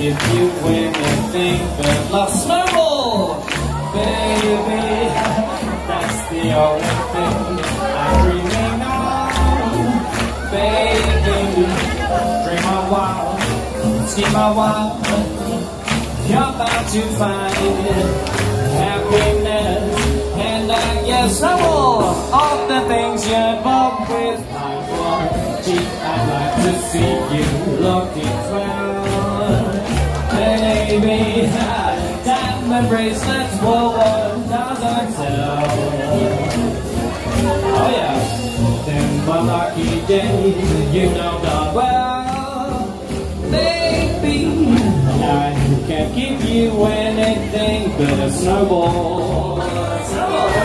give you win anything but love snowball, baby. That's the only thing I'm dreaming of, baby. Dream a while, scheme a while. You're about to find happiness, and I guess I will. All the things you're Diamond bracelets, will one doesn't. Oh yeah, then my lucky day, you know darn well, baby. I can't give you anything but a snowball. Snowball,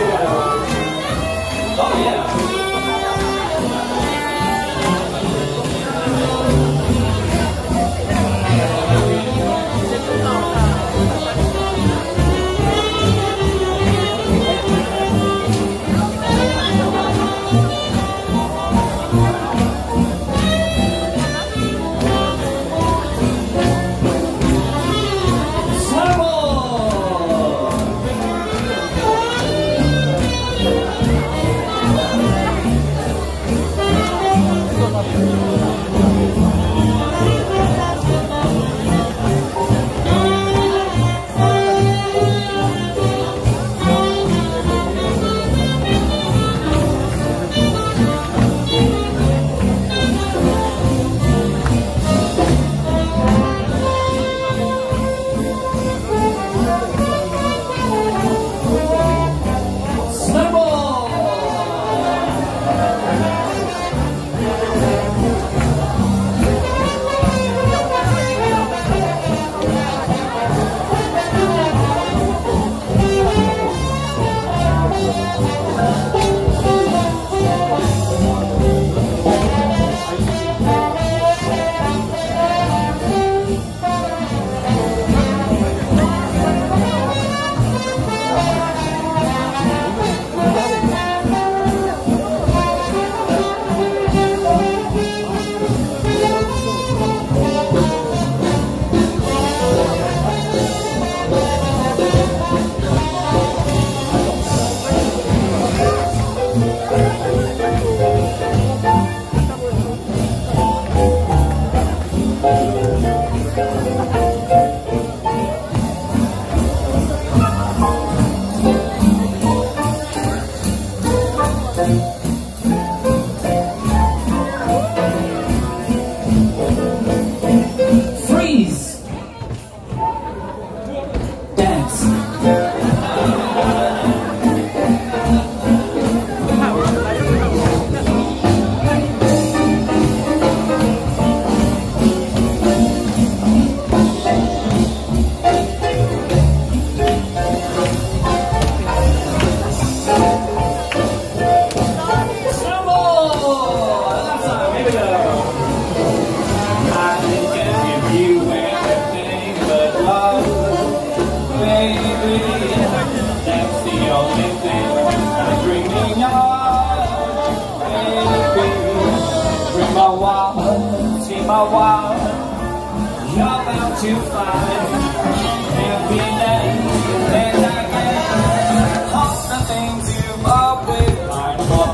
Snowball! My wild, see my Chihuahua, you're bound to find every day and again. All the things you've always learned for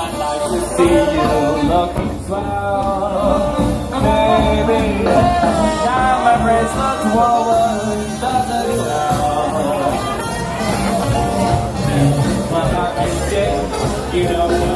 I'd like to see you looking well, baby. Now my brace looks forward, doesn't know. But I can you know